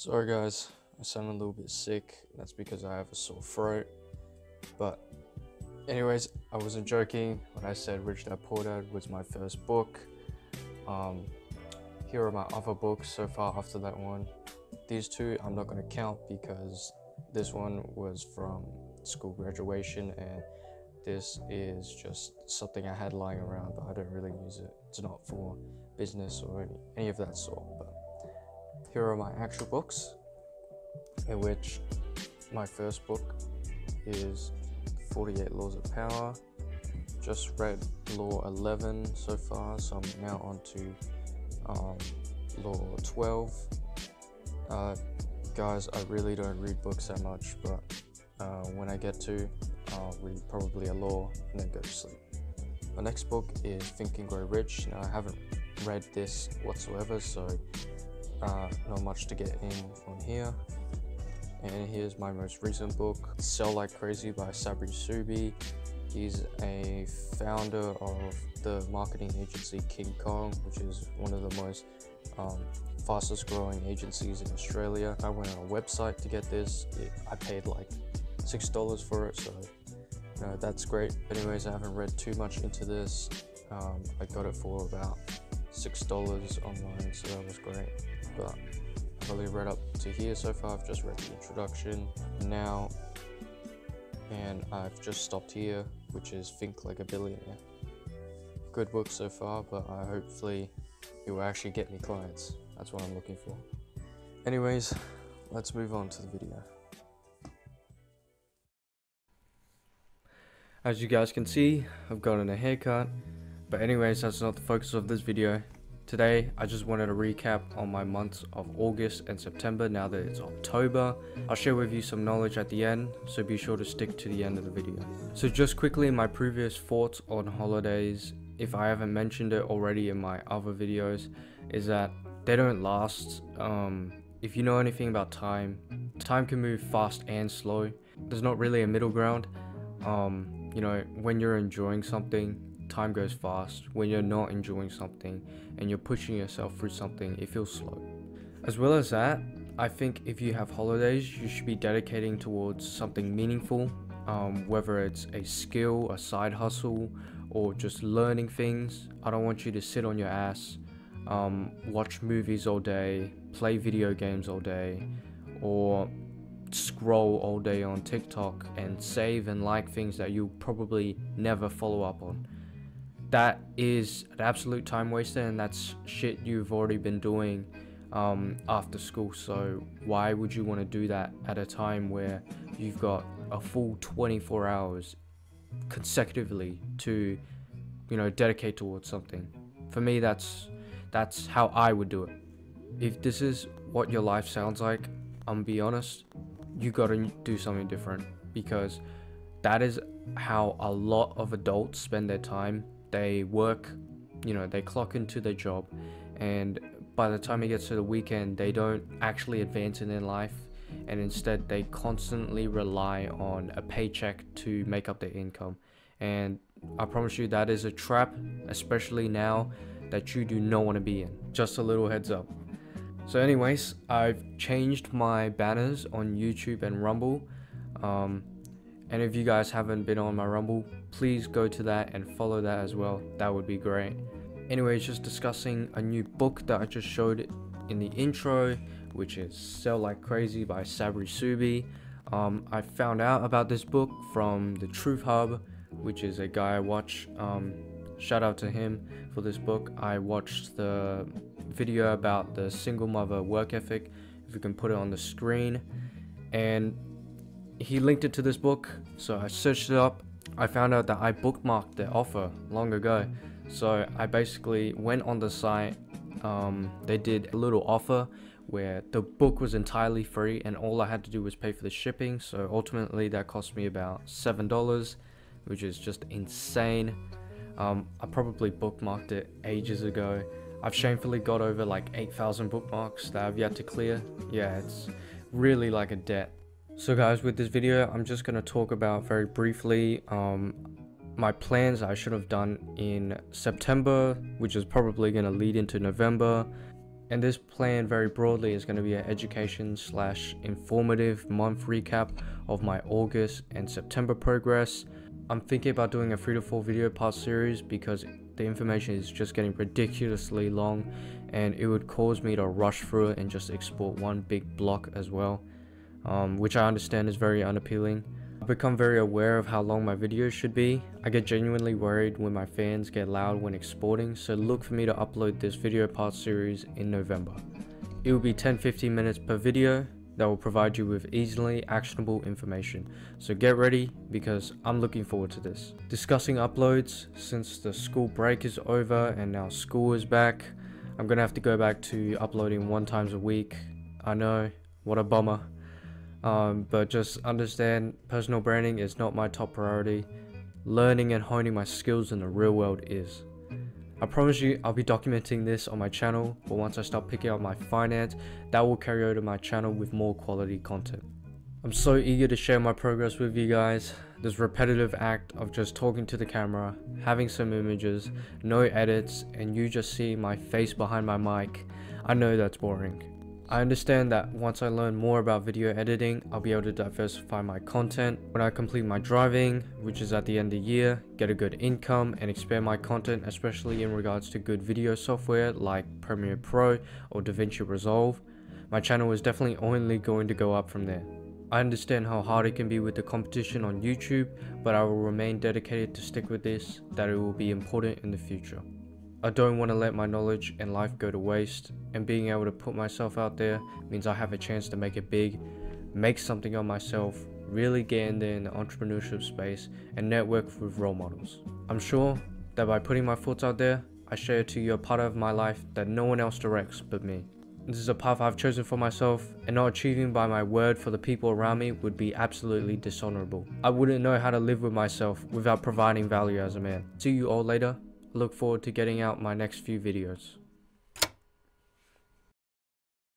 Sorry guys, I sound a little bit sick. That's because I have a sore throat. But anyways, I wasn't joking when I said Rich Dad Poor Dad was my first book. Um, here are my other books so far after that one. These two I'm not going to count because this one was from school graduation and this is just something I had lying around but I don't really use it. It's not for business or any, any of that sort. But here are my actual books in which my first book is 48 Laws of Power. Just read Law 11 so far, so I'm now on to um, Law 12. Uh, guys, I really don't read books that much, but uh, when I get to, I'll read probably a law and then go to sleep. My next book is Think and Grow Rich. Now, I haven't read this whatsoever, so uh, not much to get in on here. And here's my most recent book, Sell Like Crazy by Sabri Suby. He's a founder of the marketing agency King Kong, which is one of the most um, fastest growing agencies in Australia. I went on a website to get this. It, I paid like $6 for it, so that's great. Anyways, I haven't read too much into this. Um, I got it for about $6 online, so that was great. But I've only read up to here so far. I've just read the introduction now, and I've just stopped here, which is Think Like a Billionaire. Good book so far, but I hopefully it will actually get me clients. That's what I'm looking for. Anyways, let's move on to the video. As you guys can see, I've gotten a haircut. But anyways, that's not the focus of this video. Today, I just wanted to recap on my months of August and September now that it's October. I'll share with you some knowledge at the end, so be sure to stick to the end of the video. So just quickly, my previous thoughts on holidays, if I haven't mentioned it already in my other videos, is that they don't last. Um, if you know anything about time, time can move fast and slow. There's not really a middle ground. Um, you know, when you're enjoying something, time goes fast. When you're not enjoying something and you're pushing yourself through something, it feels slow. As well as that, I think if you have holidays, you should be dedicating towards something meaningful, um, whether it's a skill, a side hustle, or just learning things. I don't want you to sit on your ass, um, watch movies all day, play video games all day, or scroll all day on TikTok and save and like things that you'll probably never follow up on that is an absolute time waster and that's shit you've already been doing um, after school. So why would you want to do that at a time where you've got a full 24 hours consecutively to you know dedicate towards something? For me that's that's how i would do it. If this is what your life sounds like i'm be honest you gotta do something different because that is how a lot of adults spend their time they work, you know, they clock into their job, and by the time it gets to the weekend, they don't actually advance in their life, and instead they constantly rely on a paycheck to make up their income. And I promise you that is a trap, especially now that you do not want to be in. Just a little heads up. So, anyways, I've changed my banners on YouTube and Rumble. Um, and if you guys haven't been on my Rumble, please go to that and follow that as well. That would be great. Anyways, just discussing a new book that I just showed in the intro, which is Sell Like Crazy by Sabri Suby. Um, I found out about this book from the Truth Hub, which is a guy I watch. Um, shout out to him for this book. I watched the video about the single mother work ethic, if you can put it on the screen. And he linked it to this book, so I searched it up I found out that I bookmarked the offer long ago. So I basically went on the site. Um, they did a little offer where the book was entirely free and all I had to do was pay for the shipping. So ultimately that cost me about $7, which is just insane. Um, I probably bookmarked it ages ago. I've shamefully got over like 8,000 bookmarks that I've yet to clear. Yeah, it's really like a debt. So guys, with this video, I'm just going to talk about very briefly um, my plans I should have done in September, which is probably going to lead into November. And this plan very broadly is going to be an education slash informative month recap of my August and September progress. I'm thinking about doing a 3 to 4 video part series because the information is just getting ridiculously long and it would cause me to rush through it and just export one big block as well, um, which I understand is very unappealing. I've become very aware of how long my videos should be. I get genuinely worried when my fans get loud when exporting, so look for me to upload this video part series in November. It will be 10-15 minutes per video that will provide you with easily actionable information. So get ready because I'm looking forward to this. Discussing uploads, since the school break is over and now school is back, I'm gonna have to go back to uploading one times a week. I know, what a bummer. Um, but just understand personal branding is not my top priority. Learning and honing my skills in the real world is. I promise you I'll be documenting this on my channel, but once I start picking up my finance, that will carry over to my channel with more quality content. I'm so eager to share my progress with you guys. This repetitive act of just talking to the camera, having some images, no edits, and you just see my face behind my mic, I know that's boring. I understand that once I learn more about video editing, I'll be able to diversify my content. When I complete my driving, which is at the end of the year, get a good income and expand my content, especially in regards to good video software like Premiere Pro or DaVinci Resolve, my channel is definitely only going to go up from there. I understand how hard it can be with the competition on YouTube, but I will remain dedicated to stick with this, that it will be important in the future. I don't want to let my knowledge and life go to waste, and being able to put myself out there means I have a chance to make it big, make something of myself, really get in there in the entrepreneurship space, and network with role models. I'm sure that by putting my foot out there, I share to you a part of my life that no one else directs but me. This is a path I've chosen for myself, and not achieving by my word for the people around me would be absolutely dishonorable. I wouldn't know how to live with myself without providing value as a man. See you all later look forward to getting out my next few videos.